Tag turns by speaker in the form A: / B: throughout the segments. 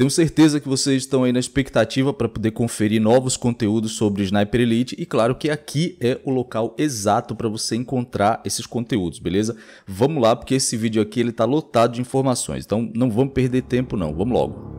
A: Tenho certeza que vocês estão aí na expectativa para poder conferir novos conteúdos sobre Sniper Elite e claro que aqui é o local exato para você encontrar esses conteúdos, beleza? Vamos lá porque esse vídeo aqui ele tá lotado de informações, então não vamos perder tempo não, vamos logo.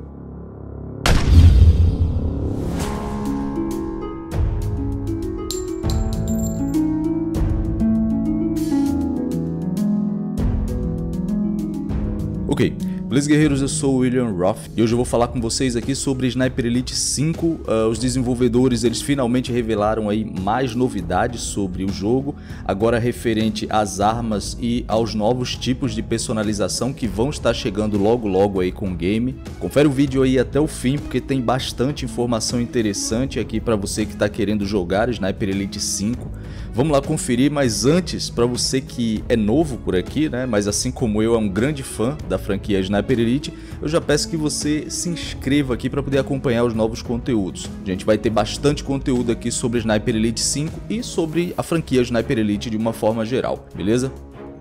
A: Ok, Beleza, guerreiros? Eu sou o William Roth e hoje eu vou falar com vocês aqui sobre Sniper Elite 5. Uh, ah, os desenvolvedores eles finalmente revelaram aí mais novidades sobre o jogo, agora referente às armas e aos novos tipos de personalização que vão estar chegando logo logo aí com o game. Confere o vídeo aí até o fim porque tem bastante informação interessante aqui para você que está querendo jogar Sniper Elite 5. Vamos lá conferir, mas antes, para você que é novo por aqui, né, mas assim como eu é um grande fã da franquia Sniper Elite, eu já peço que você se inscreva aqui para poder acompanhar os novos conteúdos. A gente vai ter bastante conteúdo aqui sobre Sniper Elite 5 e sobre a franquia Sniper Elite de uma forma geral, beleza?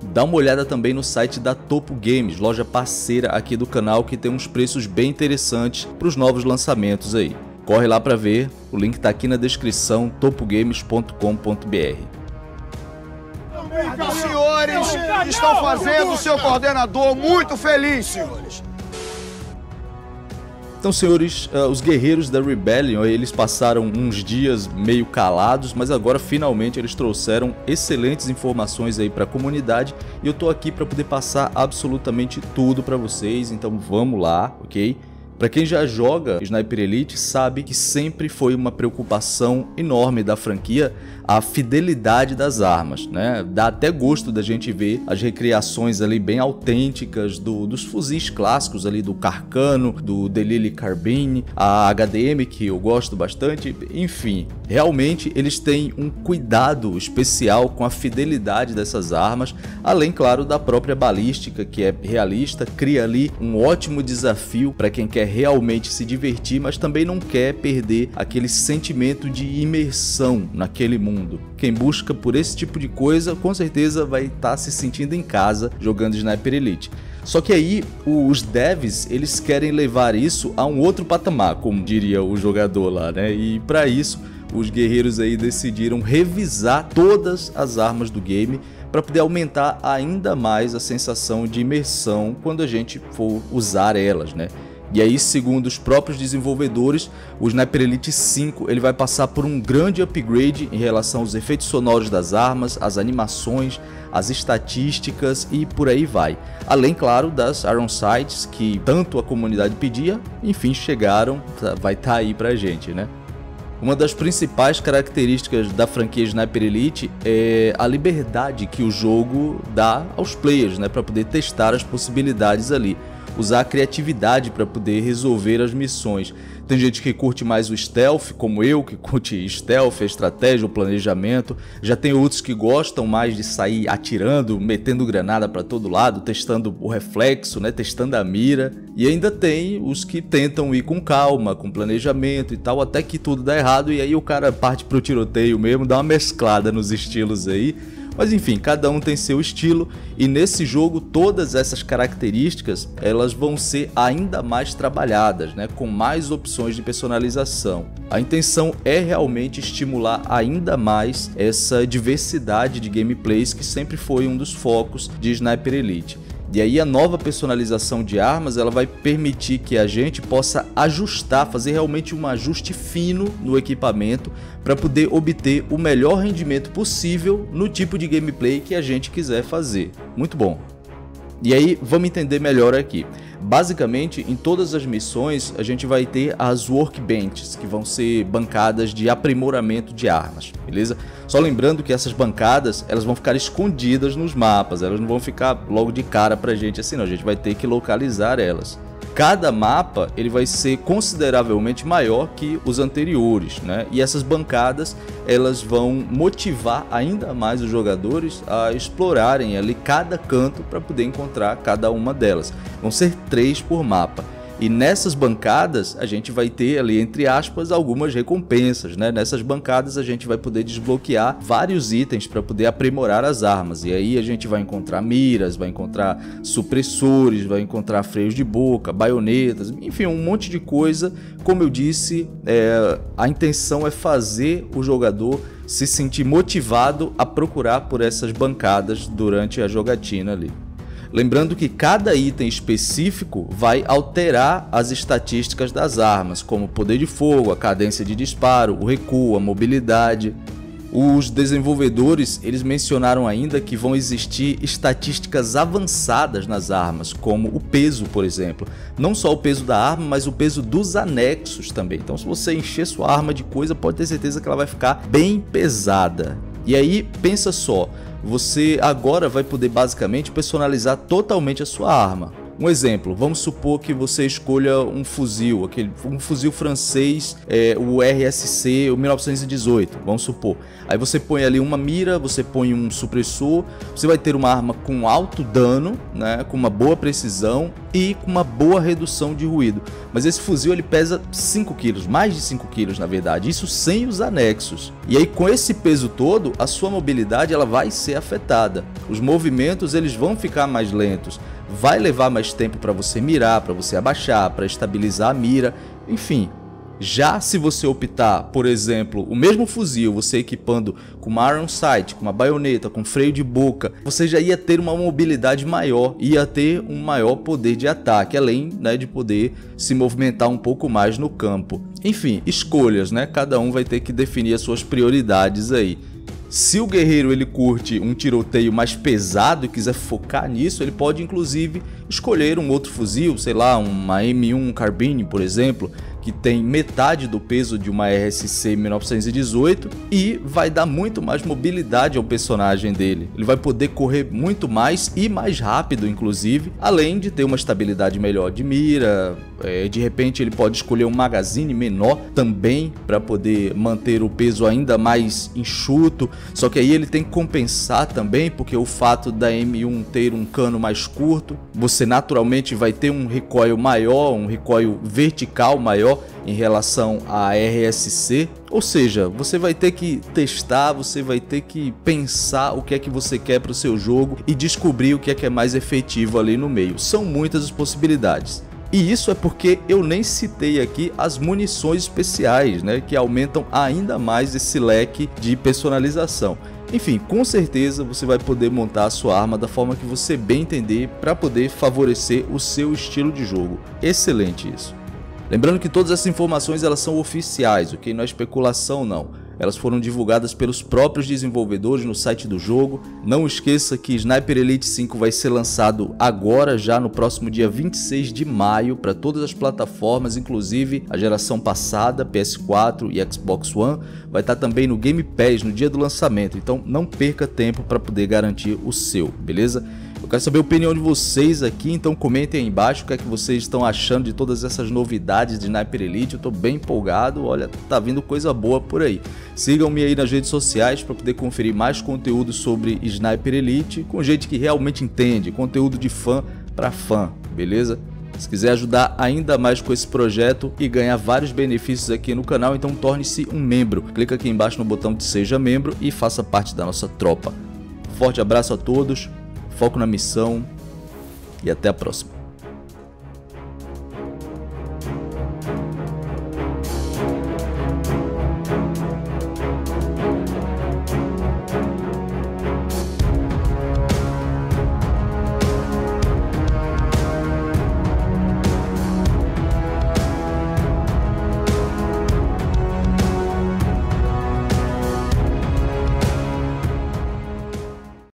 A: Dá uma olhada também no site da Topo Games, loja parceira aqui do canal que tem uns preços bem interessantes para os novos lançamentos aí. Corre lá para ver, o link está aqui na descrição topogames.com.br.
B: Os senhores estão fazendo o seu coordenador muito feliz, senhores.
A: Então, senhores, uh, os guerreiros da Rebellion, eles passaram uns dias meio calados, mas agora finalmente eles trouxeram excelentes informações aí para a comunidade e eu tô aqui para poder passar absolutamente tudo para vocês, então vamos lá, ok? Para quem já joga Sniper Elite sabe que sempre foi uma preocupação enorme da franquia a fidelidade das armas, né? Dá até gosto da gente ver as recriações ali bem autênticas do, dos fuzis clássicos ali do Carcano, do Delili Carbine, a HDM que eu gosto bastante, enfim, realmente eles têm um cuidado especial com a fidelidade dessas armas, além claro da própria balística que é realista, cria ali um ótimo desafio para quem quer realmente se divertir, mas também não quer perder aquele sentimento de imersão naquele mundo. Quem busca por esse tipo de coisa, com certeza vai estar tá se sentindo em casa jogando Sniper Elite. Só que aí os devs eles querem levar isso a um outro patamar, como diria o jogador lá, né? E para isso os guerreiros aí decidiram revisar todas as armas do game para poder aumentar ainda mais a sensação de imersão quando a gente for usar elas, né? E aí, segundo os próprios desenvolvedores, o Sniper Elite 5 ele vai passar por um grande upgrade em relação aos efeitos sonoros das armas, as animações, as estatísticas e por aí vai. Além, claro, das Iron Sights que tanto a comunidade pedia, enfim, chegaram, tá, vai estar tá aí pra gente, né? Uma das principais características da franquia Sniper Elite é a liberdade que o jogo dá aos players, né, para poder testar as possibilidades ali usar a criatividade para poder resolver as missões. Tem gente que curte mais o stealth, como eu, que curte stealth, a estratégia, o planejamento. Já tem outros que gostam mais de sair atirando, metendo granada para todo lado, testando o reflexo, né, testando a mira. E ainda tem os que tentam ir com calma, com planejamento e tal, até que tudo dá errado e aí o cara parte pro tiroteio mesmo, dá uma mesclada nos estilos aí mas enfim, cada um tem seu estilo e nesse jogo todas essas características elas vão ser ainda mais trabalhadas, né, com mais opções de personalização. A intenção é realmente estimular ainda mais essa diversidade de gameplays que sempre foi um dos focos de Sniper Elite. E aí a nova personalização de armas, ela vai permitir que a gente possa ajustar, fazer realmente um ajuste fino no equipamento para poder obter o melhor rendimento possível no tipo de gameplay que a gente quiser fazer. Muito bom. E aí, vamos entender melhor aqui. Basicamente, em todas as missões, a gente vai ter as workbenches, que vão ser bancadas de aprimoramento de armas, beleza? Só lembrando que essas bancadas, elas vão ficar escondidas nos mapas, elas não vão ficar logo de cara pra gente assim, não, a gente vai ter que localizar elas cada mapa ele vai ser consideravelmente maior que os anteriores, né? E essas bancadas elas vão motivar ainda mais os jogadores a explorarem ali cada canto para poder encontrar cada uma delas. Vão ser três por mapa. E nessas bancadas a gente vai ter ali, entre aspas, algumas recompensas, né? Nessas bancadas a gente vai poder desbloquear vários itens para poder aprimorar as armas. E aí a gente vai encontrar miras, vai encontrar supressores, vai encontrar freios de boca, baionetas, enfim, um monte de coisa. Como eu disse, é, a intenção é fazer o jogador se sentir motivado a procurar por essas bancadas durante a jogatina ali. Lembrando que cada item específico vai alterar as estatísticas das armas, como o poder de fogo, a cadência de disparo, o recuo, a mobilidade. Os desenvolvedores eles mencionaram ainda que vão existir estatísticas avançadas nas armas, como o peso, por exemplo. Não só o peso da arma, mas o peso dos anexos também. Então, se você encher sua arma de coisa, pode ter certeza que ela vai ficar bem pesada. E aí, pensa só, você agora vai poder basicamente personalizar totalmente a sua arma. Um exemplo, vamos supor que você escolha um fuzil, aquele, um fuzil francês, é, o RSC, o 1918, vamos supor. Aí você põe ali uma mira, você põe um supressor, você vai ter uma arma com alto dano, né, com uma boa precisão e com uma boa redução de ruído. Mas esse fuzil ele pesa 5 kg, mais de 5 kg na verdade, isso sem os anexos. E aí com esse peso todo, a sua mobilidade ela vai ser afetada. Os movimentos eles vão ficar mais lentos vai levar mais tempo para você mirar, para você abaixar, para estabilizar a mira, enfim. Já se você optar, por exemplo, o mesmo fuzil, você equipando com uma iron sight, com uma baioneta, com freio de boca, você já ia ter uma mobilidade maior, ia ter um maior poder de ataque, além né, de poder se movimentar um pouco mais no campo. Enfim, escolhas, né? Cada um vai ter que definir as suas prioridades aí. Se o guerreiro ele curte um tiroteio mais pesado e quiser focar nisso, ele pode inclusive escolher um outro fuzil, sei lá, uma M1 Carbine, por exemplo, que tem metade do peso de uma RSC 1918 e vai dar muito mais mobilidade ao personagem dele. Ele vai poder correr muito mais e mais rápido, inclusive, além de ter uma estabilidade melhor de mira. É, de repente, ele pode escolher um magazine menor também para poder manter o peso ainda mais enxuto. Só que aí ele tem que compensar também, porque o fato da M1 ter um cano mais curto, você naturalmente vai ter um recoil maior, um recoil vertical maior maior em relação à RSC. Ou seja, você vai ter que testar, você vai ter que pensar o que é que você quer para o seu jogo e descobrir o que é que é mais efetivo ali no meio. São muitas as possibilidades. E isso é porque eu nem citei aqui as munições especiais, né, que aumentam ainda mais esse leque de personalização. Enfim, com certeza você vai poder montar a sua arma da forma que você bem entender para poder favorecer o seu estilo de jogo. Excelente isso. Lembrando que todas essas informações elas são oficiais, ok? Não é especulação não. Elas foram divulgadas pelos próprios desenvolvedores no site do jogo. Não esqueça que Sniper Elite 5 vai ser lançado agora, já no próximo dia 26 de maio, para todas as plataformas, inclusive a geração passada, PS4 e Xbox One. Vai estar também no Game Pass no dia do lançamento, então não perca tempo para poder garantir o seu, beleza? Eu quero saber a opinião de vocês aqui, então comentem aí embaixo o que é que vocês estão achando de todas essas novidades de Sniper Elite. Eu tô bem empolgado, olha, tá vindo coisa boa por aí. Sigam-me aí nas redes sociais para poder conferir mais conteúdo sobre Sniper Elite com gente que realmente entende, conteúdo de fã para fã, beleza? Se quiser ajudar ainda mais com esse projeto e ganhar vários benefícios aqui no canal, então torne-se um membro. Clica aqui embaixo no botão de seja membro e faça parte da nossa tropa. Forte abraço a todos foco na missão e até a próxima.